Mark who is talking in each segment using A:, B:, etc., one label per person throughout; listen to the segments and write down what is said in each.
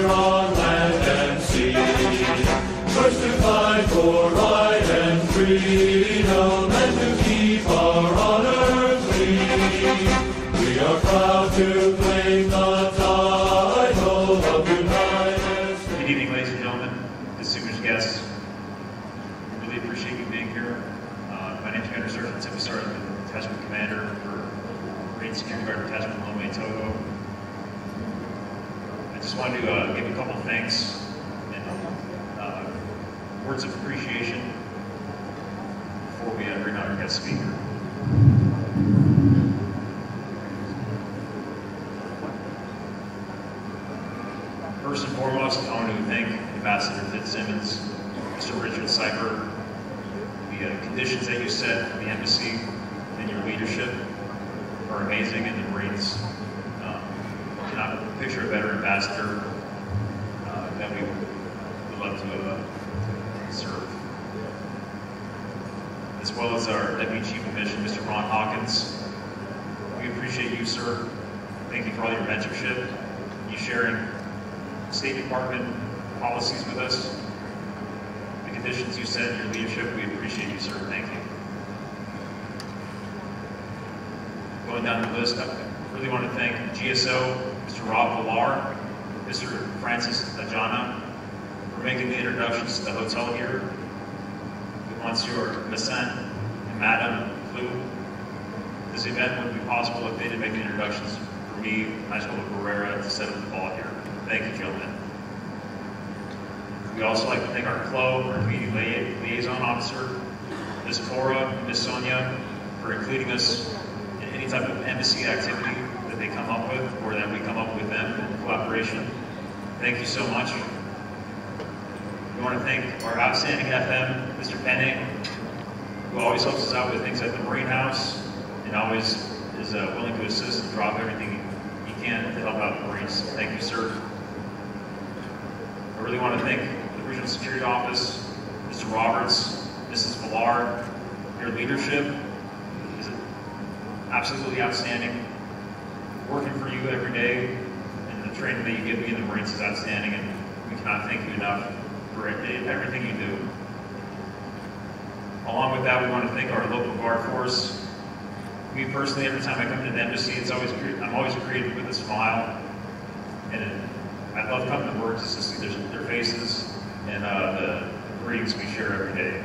A: here
B: Good evening, ladies and gentlemen, distinguished guests. Really appreciate you being here. Uh, my name is Commander Sergeant Tim Sergeant, Detachment Commander for Great Security Guard Detachment Lomé Togo. Just wanted to uh, give a couple of thanks and uh, words of appreciation before we uh, bring our guest speaker. First and foremost, I want to thank Ambassador Fitzsimmons, Mr. Richard Cyber, the uh, conditions that you set for the embassy and your leadership are amazing, and the Marines picture a better ambassador uh, that we would love to uh, serve. As well as our Deputy Chief of Mission, Mr. Ron Hawkins. We appreciate you, sir. Thank you for all your mentorship, you sharing State Department policies with us, the conditions you set, your leadership, we appreciate you, sir. Thank you. Going down the list, really want to thank GSO, Mr. Rob Villar, Mr. Francis Ajana, for making the introductions to the hotel here, with Monsieur Masson and Madame Blue. This event wouldn't be possible if they didn't make the introductions for me, Nigel Barrera, to set up the ball here. Thank you, gentlemen. We also like to thank our club, our community lia- liaison officer, Ms. Cora, Ms. Sonia, for including us in any type of embassy activity they come up with or that we come up with them in collaboration. Thank you so much. We want to thank our outstanding FM, Mr. Penning, who always helps us out with things at the Marine House and always is uh, willing to assist and drop everything he can to help out the Marines. Thank you, sir. I really want to thank the Regional Security Office, Mr. Roberts, Mrs. Villar. Your leadership is absolutely outstanding. Working for you every day and the training that you give me in the Marines is outstanding, and we cannot thank you enough for everything you do. Along with that, we want to thank our local guard force. Me personally, every time I come to the embassy, it's always I'm always greeted with a smile, and I love coming to work just to see their, faces and uh, the greetings we share every day.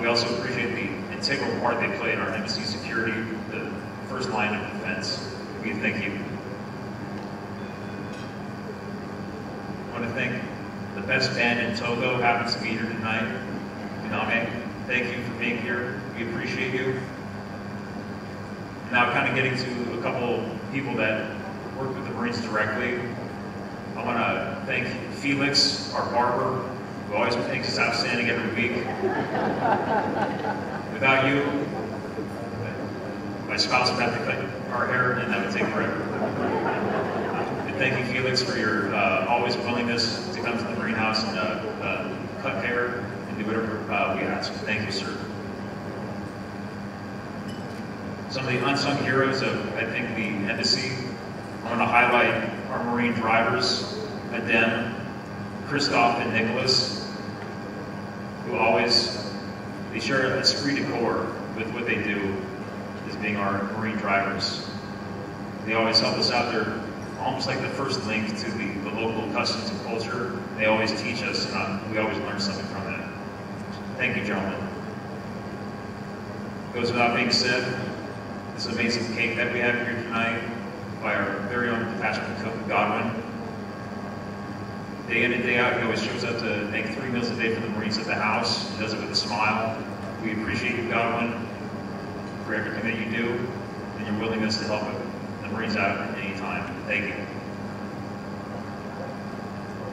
B: We also appreciate the integral part they play in our embassy security, the first line of defense. We thank you. I want to thank the best band in Togo happens to be here tonight. Miname, thank you for being here. We appreciate you. Now, kind of getting to a couple people that work with the Marines directly. I want to thank Felix, our barber, who always makes us outstanding every week. Without you, my spouse would have to cut our hair, and that would take forever. And thank you, Felix, for your uh, always willingness to come to the Marine House and uh, uh, cut hair and do whatever uh, we ask. Thank you, sir. Some of the unsung heroes of, I think, the embassy. I want to highlight our Marine drivers, Adem, Christoph, and Nicholas, who always, they share a esprit de corps with what they do being our Marine drivers. They always help us out. They're almost like the first link to the, the local customs and culture. They always teach us, and uh, we always learn something from that. Thank you, gentlemen. Goes without being said, this amazing cake that we have here tonight by our very own detachment cook, Godwin. Day in and day out, he always shows up to make three meals a day for the Marines at the house. He does it with a smile. We appreciate you, Godwin, for everything that you do and your willingness to help the Marines out at any time. Thank you.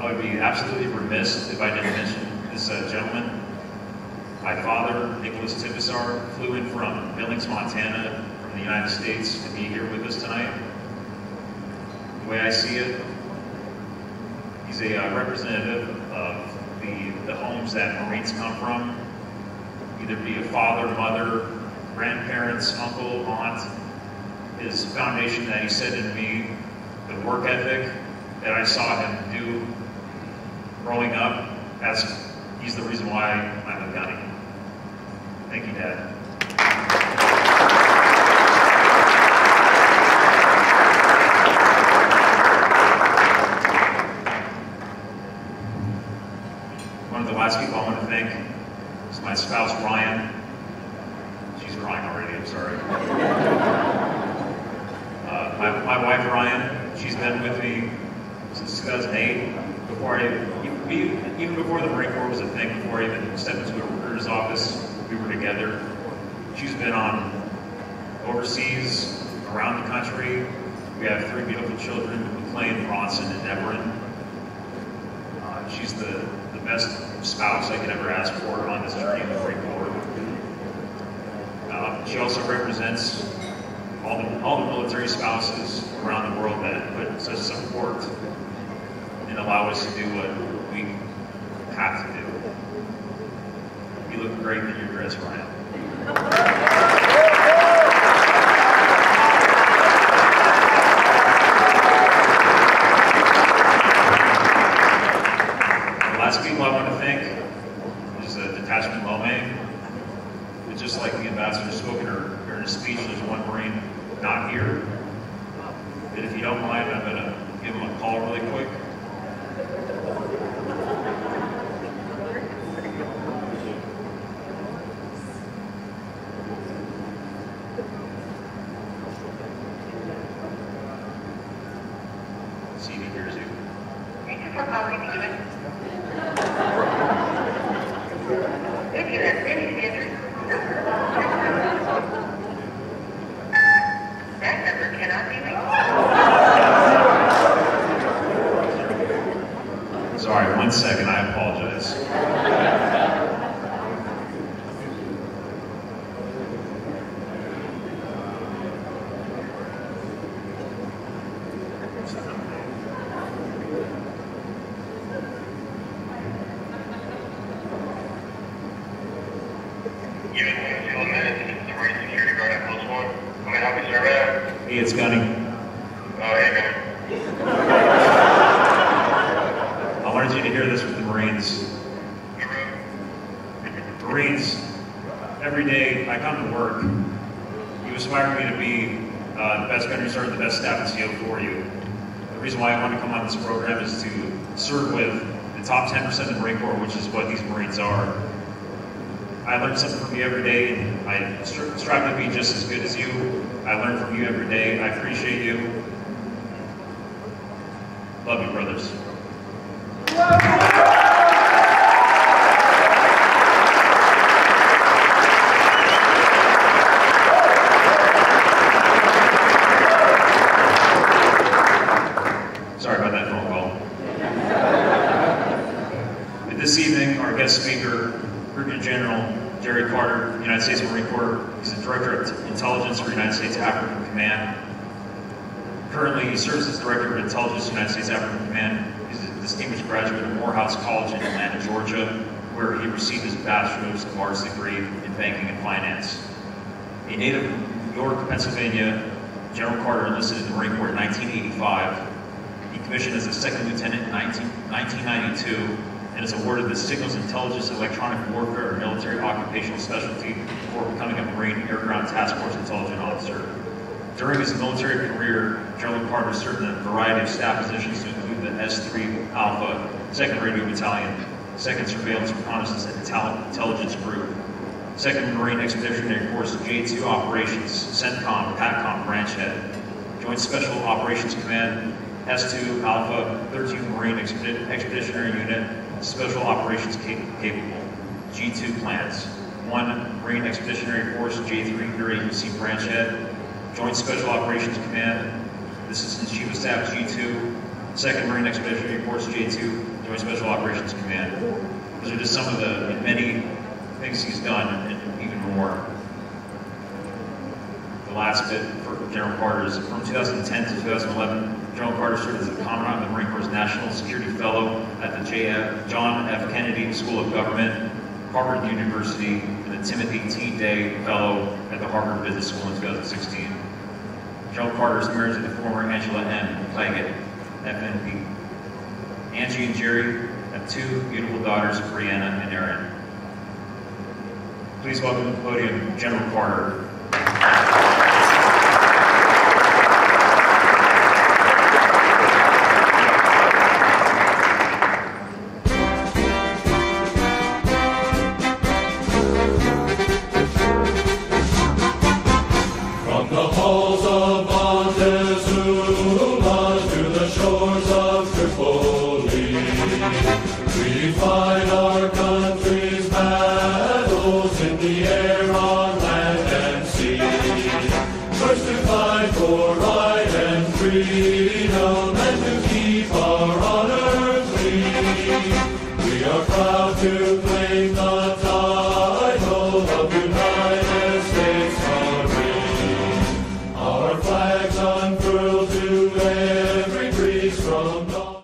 B: I would be absolutely remiss if I didn't mention this uh, gentleman. My father, Nicholas Tibesar, flew in from Billings, Montana, from the United States to be here with us tonight. The way I see it, he's a uh, representative of the, the homes that Marines come from, either be a father, mother, grandparents, uncle, aunt. His foundation that he said in me, the work ethic that I saw him do growing up, that's, he's the reason why I'm a gunny. Thank you, Dad. One of the last people I want to thank is my spouse, Ryan. She's crying already, I'm sorry. Uh, my, my wife, Ryan, she's been with me since 2008, before I, even, even before the Marine Corps was a thing, before I even stepped into a recruiter's office, we were together. She's been on overseas, around the country. We have three beautiful children, McLean, Bronson, and Everin. Uh, she's the, the best spouse I could ever ask for on this journey in the Marine Corps. She also represents all the, all the military spouses around the world that put such support and allow us to do what we have to do. You look great in your dress, Ryan. The last people I want to thank is uh, Detachment Lomé. It's just like the ambassador spoke in there's one Marine not here. And if you don't mind, I'm going to give him a call really quick. See if he hears.
C: Thank you for calling me. If you have any interest,
B: Sorry, one second, I apologize.
D: Unit 2 minutes, this is the Marine Security Guard at Post 1. How may I help you, sir, man?
B: Hey, it's Gunny.
D: Oh, hey, man.
B: I wanted you to hear this with the Marines. Marines, every day I come to work, you aspire me to be uh, the best gunnery sergeant, the best staff NCO for you. The reason why I want to come on this program is to serve with the top 10% of the Marine Corps, which is what these Marines are. I learn something from you every day, I stri- strive to be just as good as you. I learn from you every day. I appreciate you. Love you, brothers. Sorry about that phone call. And this evening, our guest speaker, Brigadier General Jerry Carter, United States Marine Corps. He's the Director of Intelligence for United States African Command. Currently, he serves as Director of Intelligence, United States African Command. He's a distinguished graduate of Morehouse College in Atlanta, Georgia, where he received his Bachelor's of Arts degree in Banking and Finance. A native of York, Pennsylvania, General Carter enlisted in the Marine Corps in 1985. He commissioned as a second lieutenant in 19, 1992 and is awarded the Signals Intelligence Electronic Warfare Military Occupational Specialty before becoming a Marine Air Ground Task Force Intelligence Officer. During his military career, General Carter served in a variety of staff positions the S-3 Alpha, 2nd Radio Battalion, 2nd Surveillance Reconnaissance and Intel- Intelligence Group, 2nd Marine Expeditionary Force J-2 Operations, CENTCOM, PATCOM Branch Head, Joint Special Operations Command, S2 Alpha, 13th Marine Expedi- Expeditionary Unit, Special Operations Cap- Capable, G2 Plans, 1 Marine Expeditionary Force J3 Interagency Branch Head, Joint Special Operations Command, This Assistant Chief of Staff G2, 2nd Marine Expeditionary Force J2, Joint Special Operations Command. Those are just some of the many things he's done and even more. The last bit for General Carter is from 2010 to 2011, General Carter served as a Commandant of the Marine Corps National Security Fellow at the JF, John F. Kennedy School of Government, Harvard University, and the Timothy T. Day Fellow at the Harvard Business School in 2016. General Carter is married to the former Angela M. Claggett, FNP. Angie and Jerry have two beautiful daughters, Brianna and Erin. Please welcome to the podium General Carter.
A: First to fight for right and freedom